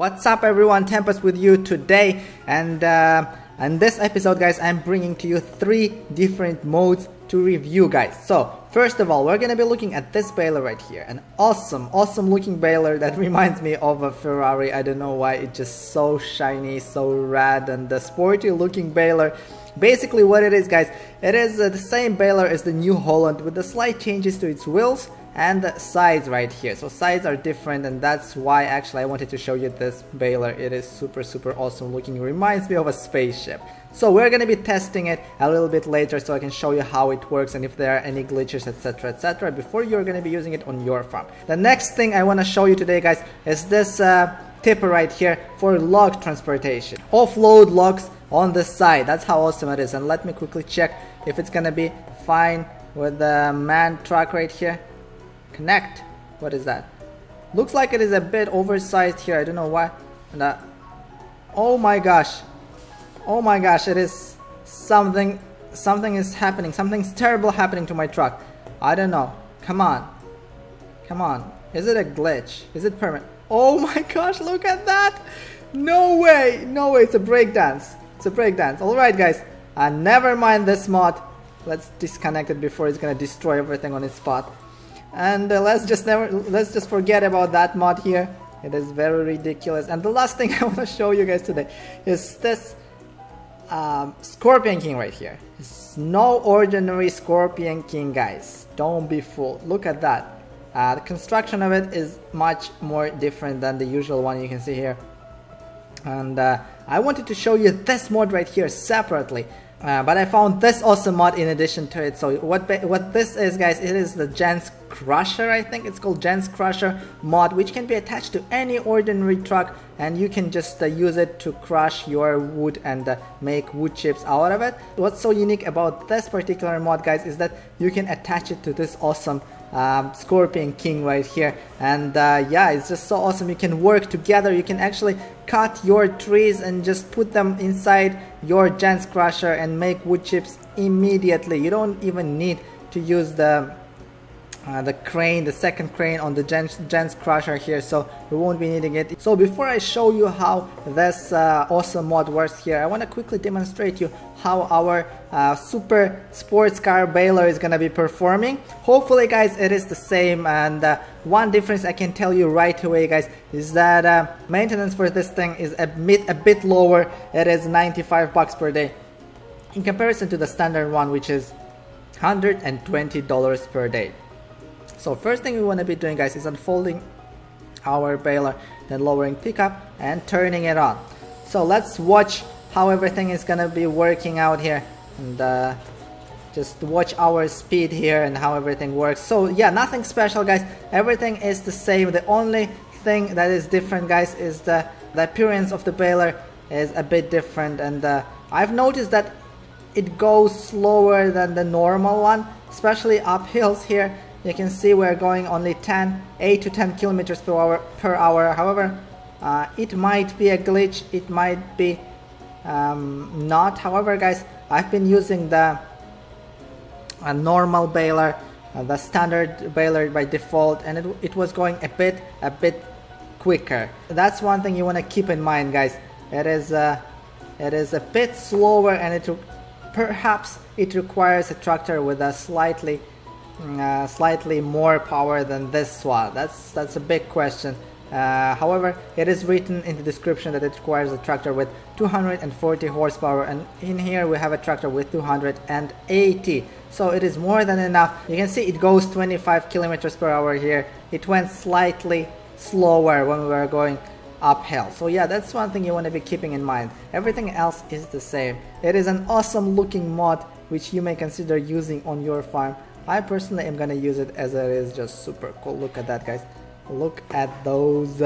What's up everyone, Tempest with you today. And uh, in this episode guys I'm bringing to you three different modes to review guys. So first of all we're gonna be looking at this baler right here, an awesome awesome looking baler that reminds me of a Ferrari, I don't know why, it's just so shiny, so rad and the sporty looking baler. Basically what it is guys, it is uh, the same baler as the New Holland with the slight changes to its wheels and the sides right here. So sides are different and that's why actually I wanted to show you this baler. It is super super awesome looking. It reminds me of a spaceship. So we're gonna be testing it a little bit later so I can show you how it works and if there are any glitches etc etc before you're gonna be using it on your farm. The next thing I wanna show you today guys is this uh, tipper right here for log transportation. Offload logs on the side. That's how awesome it is. And let me quickly check if it's gonna be fine with the man truck right here. Connect. What is that? Looks like it is a bit oversized here. I don't know why. And uh, oh my gosh. Oh my gosh, it is something something is happening. Something's terrible happening to my truck. I don't know. Come on. Come on. Is it a glitch? Is it permanent? Oh my gosh, look at that! No way! No way, it's a breakdance. It's a breakdance. Alright guys, uh, never mind this mod. Let's disconnect it before it's gonna destroy everything on its spot. And uh, let's just never let's just forget about that mod here. It is very ridiculous. And the last thing I want to show you guys today is this um, Scorpion King right here. It's no ordinary Scorpion King, guys. Don't be fooled. Look at that. Uh, the construction of it is much more different than the usual one you can see here and uh, I wanted to show you this mod right here separately uh, but I found this awesome mod in addition to it so what what this is guys it is the Jenz Crusher I think it's called Jenz Crusher mod which can be attached to any ordinary truck and you can just uh, use it to crush your wood and uh, make wood chips out of it. What's so unique about this particular mod guys is that you can attach it to this awesome um, Scorpion King right here. And uh, yeah it's just so awesome. You can work together. You can actually cut your trees and just put them inside your Jenz Crusher and make wood chips immediately. You don't even need to use the uh, the crane, the second crane on the Jenz, Crusher here, so we won't be needing it. So before I show you how this uh, awesome mod works here, I want to quickly demonstrate you how our uh, super sports car baler is gonna be performing. Hopefully guys it is the same and uh, one difference I can tell you right away guys is that uh, maintenance for this thing is a bit, a bit lower. It is 95 bucks per day in comparison to the standard one which is $120 per day. So first thing we want to be doing guys is unfolding our baler, then lowering pickup and turning it on. So let's watch how everything is gonna be working out here and uh, just watch our speed here and how everything works. So yeah, nothing special guys, everything is the same. The only thing that is different guys is the, the appearance of the baler is a bit different and uh, I've noticed that it goes slower than the normal one, especially up hills here you can see we're going only 10 8 to 10 kilometers per hour per hour. However uh, it might be a glitch. It might be um, not. However guys I've been using the uh, normal baler uh, the standard baler by default and it, it was going a bit a bit quicker. That's one thing you want to keep in mind guys. It is uh, it is a bit slower and it perhaps it requires a tractor with a slightly uh, slightly more power than this one? That's that's a big question. Uh, however, it is written in the description that it requires a tractor with 240 horsepower and in here we have a tractor with 280 so it is more than enough. You can see it goes 25 kilometers per hour here. It went slightly slower when we were going uphill. So yeah that's one thing you want to be keeping in mind. Everything else is the same. It is an awesome looking mod which you may consider using on your farm I personally am gonna use it as it is just super cool. Look at that guys. Look at those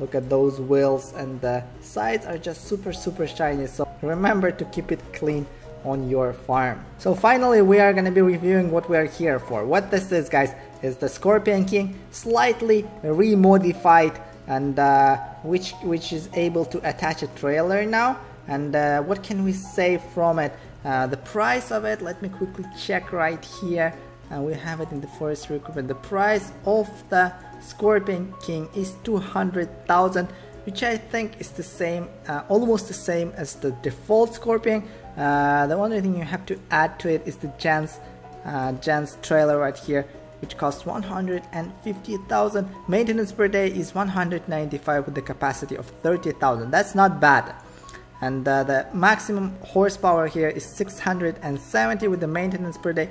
look at those wheels and the sides are just super super shiny so remember to keep it clean on your farm. So finally we are gonna be reviewing what we are here for. What this is guys is the Scorpion King slightly remodified and uh, which which is able to attach a trailer now and uh, what can we say from it uh, the price of it let me quickly check right here and we have it in the forest equipment. The price of the Scorpion King is 200,000 which I think is the same, uh, almost the same as the default Scorpion. Uh, the only thing you have to add to it is the Jenz, uh, Jenz trailer right here, which costs 150,000. Maintenance per day is 195 with the capacity of 30,000. That's not bad. And uh, the maximum horsepower here is 670 with the maintenance per day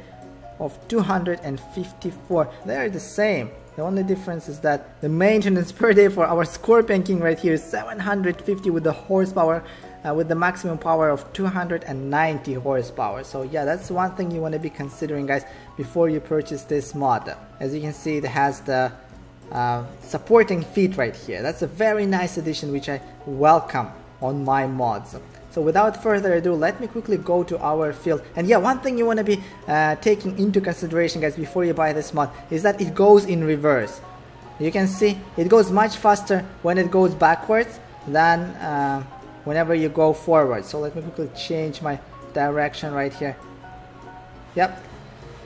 of 254. They're the same. The only difference is that the maintenance per day for our Scorpion King right here is 750 with the horsepower uh, with the maximum power of 290 horsepower. So yeah, that's one thing you want to be considering guys before you purchase this mod. As you can see it has the uh, supporting feet right here. That's a very nice addition which I welcome on my mods. So without further ado, let me quickly go to our field. And yeah, one thing you want to be uh, taking into consideration, guys, before you buy this mod, is that it goes in reverse. You can see it goes much faster when it goes backwards than uh, whenever you go forward. So let me quickly change my direction right here. Yep.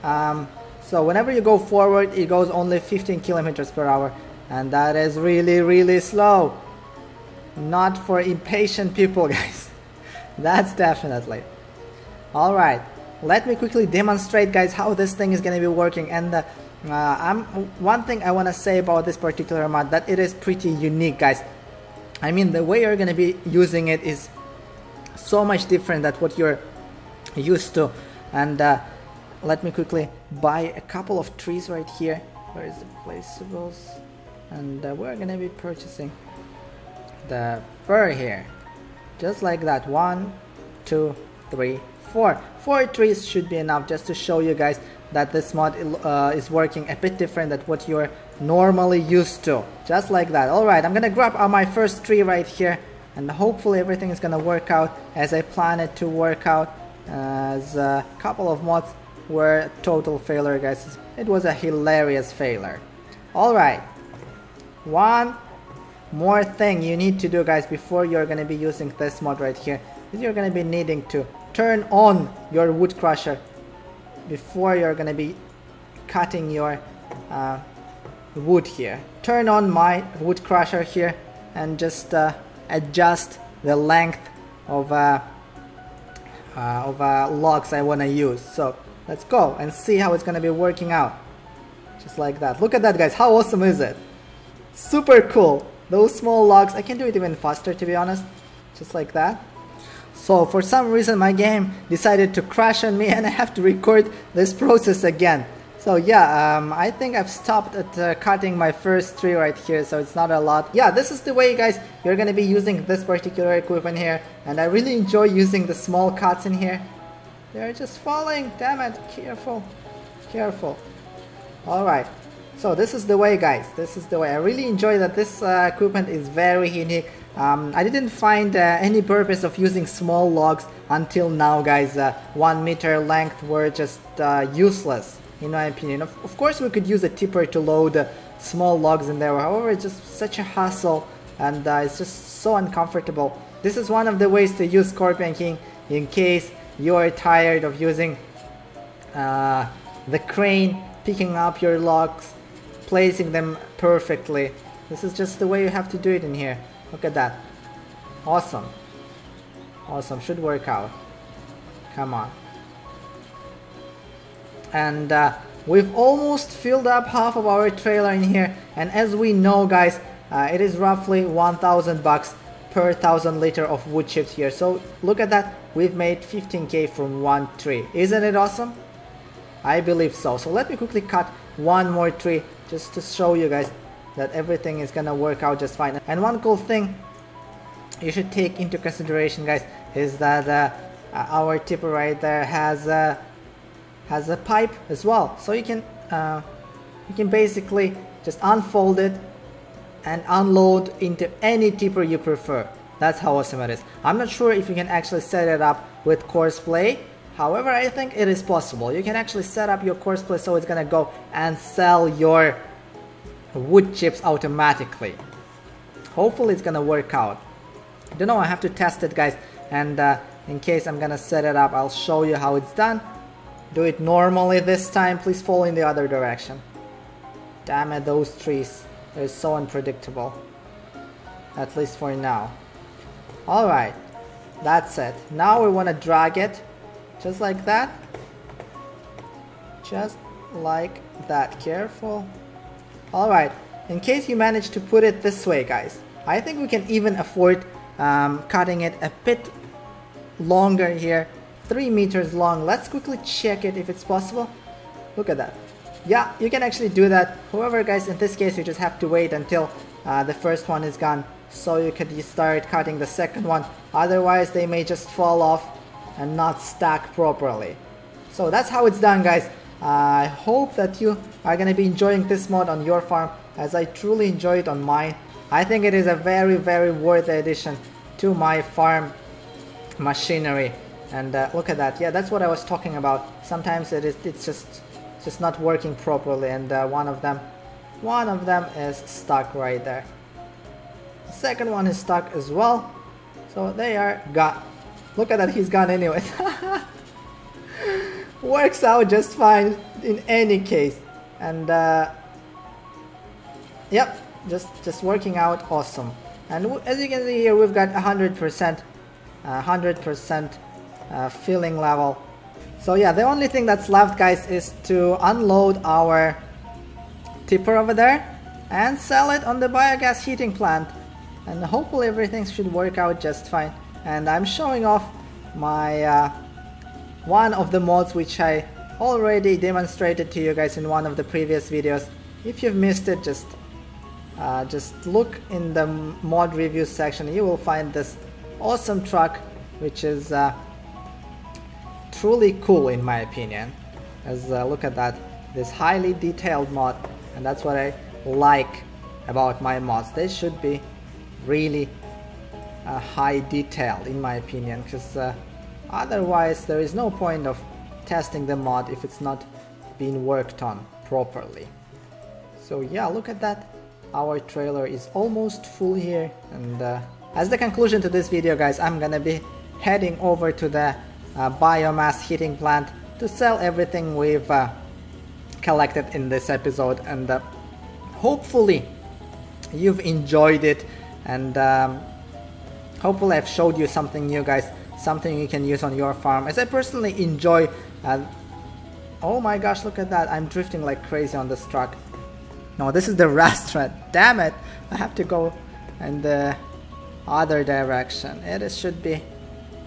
Um, so whenever you go forward, it goes only 15 kilometers per hour. And that is really, really slow. Not for impatient people, guys. That's definitely. Alright, let me quickly demonstrate guys how this thing is gonna be working and uh, uh, I'm one thing I want to say about this particular mod that it is pretty unique guys. I mean the way you're gonna be using it is so much different than what you're used to and uh, let me quickly buy a couple of trees right here. Where is the placeables? And uh, we're gonna be purchasing the fir here just like that. One two three four. Four trees should be enough just to show you guys that this mod uh, is working a bit different than what you're normally used to. Just like that. Alright I'm gonna grab uh, my first tree right here and hopefully everything is gonna work out as I plan it to work out as a couple of mods were total failure guys. It was a hilarious failure. Alright one more thing you need to do guys before you're gonna be using this mod right here is you're gonna be needing to turn on your wood crusher before you're gonna be cutting your uh, wood here. Turn on my wood crusher here and just uh, adjust the length of uh, uh of uh, logs I want to use. So let's go and see how it's gonna be working out. Just like that. Look at that guys. How awesome is it? Super cool those small logs, I can do it even faster to be honest, just like that. So for some reason my game decided to crash on me and I have to record this process again. So yeah, um, I think I've stopped at uh, cutting my first tree right here, so it's not a lot. Yeah, this is the way guys, you're gonna be using this particular equipment here, and I really enjoy using the small cuts in here. They're just falling, damn it, careful, careful. Alright, so this is the way guys, this is the way. I really enjoy that this uh, equipment is very unique. Um, I didn't find uh, any purpose of using small logs until now guys. Uh, one meter length were just uh, useless in my opinion. Of, of, course we could use a tipper to load uh, small logs in there, however it's just such a hassle and uh, it's just so uncomfortable. This is one of the ways to use Scorpion King in case you are tired of using the crane picking up your logs placing them perfectly. This is just the way you have to do it in here. Look at that. Awesome. Awesome. Should work out. Come on. And uh, we've almost filled up half of our trailer in here. And as we know, guys, uh, it is roughly 1,000 bucks per thousand liter of wood chips here. So look at that. We've made 15k from one tree. Isn't it awesome? I believe so. So let me quickly cut one more tree just to show you guys that everything is gonna work out just fine. And one cool thing you should take into consideration guys is that uh, our tipper right there has a has a pipe as well. So you can uh, you can basically just unfold it and unload into any tipper you prefer. That's how awesome it is. I'm not sure if you can actually set it up with Courseplay However, I think it is possible. You can actually set up your Courseplay so it's gonna go and sell your wood chips automatically. Hopefully it's gonna work out. Don't know, I have to test it guys and uh, in case I'm gonna set it up I'll show you how it's done. Do it normally this time, please fall in the other direction. Damn it, those trees. They're so unpredictable. at least for now. Alright, that's it. Now we want to drag it just like that. Just like that. Careful. Alright, in case you manage to put it this way guys, I think we can even afford um, cutting it a bit longer here. 3 meters long. Let's quickly check it if it's possible. Look at that. Yeah you can actually do that. However guys in this case you just have to wait until uh, the first one is gone so you could start cutting the second one. Otherwise they may just fall off and not stack properly. So that's how it's done guys. I hope that you are gonna be enjoying this mod on your farm as I truly enjoy it on mine. I think it is a very very worthy addition to my farm machinery. And uh, look at that. Yeah that's what I was talking about. Sometimes it is it's just just not working properly and uh, one of them one of them is stuck right there. The second one is stuck as well. So they are gone look at that he's gone anyway. Works out just fine in any case. And uh, yep just just working out awesome. And as you can see here we've got 100% 100% uh, filling level. So yeah the only thing that's left guys is to unload our tipper over there and sell it on the biogas heating plant. And hopefully everything should work out just fine and I'm showing off my uh, one of the mods which I already demonstrated to you guys in one of the previous videos. If you've missed it just uh, just look in the mod review section. You will find this awesome truck which is uh, truly cool in my opinion. As uh, look at that this highly detailed mod and that's what I like about my mods. They should be really uh, high detail in my opinion because uh, otherwise there is no point of testing the mod if it's not being worked on properly. So yeah look at that. Our trailer is almost full here and uh, as the conclusion to this video guys I'm gonna be heading over to the uh, biomass heating plant to sell everything we've uh, collected in this episode and uh, hopefully you've enjoyed it and um, hopefully I've showed you something new guys something you can use on your farm as I personally enjoy uh, oh my gosh look at that I'm drifting like crazy on this truck no, this is the restaurant. Damn it! I have to go in the other direction. It is, should be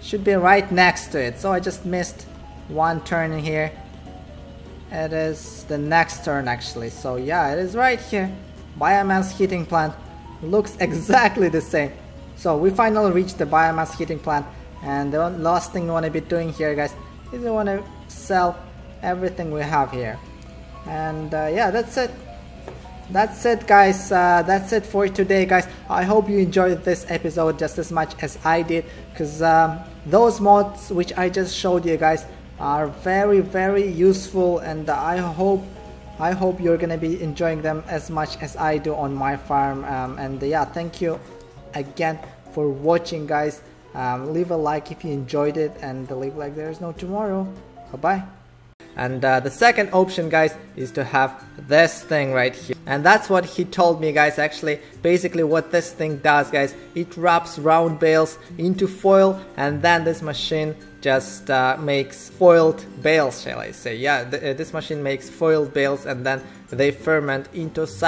should be right next to it. So I just missed one turn in here. It is the next turn actually. So yeah, it is right here. Biomass heating plant looks exactly the same. So we finally reached the biomass heating plant and the last thing we want to be doing here guys is we want to sell everything we have here. And uh, yeah, that's it. That's it guys. Uh, that's it for today guys. I hope you enjoyed this episode just as much as i did because um, those mods which i just showed you guys are very very useful and i hope i hope you're gonna be enjoying them as much as i do on my farm um, and yeah thank you again for watching guys. Um, leave a like if you enjoyed it and leave like there is no tomorrow. Bye bye and uh, the second option guys is to have this thing right here. And that's what he told me guys. Actually basically what this thing does guys it wraps round bales into foil and then this machine just uh, makes foiled bales shall I say. Yeah th uh, this machine makes foiled bales and then they ferment into silo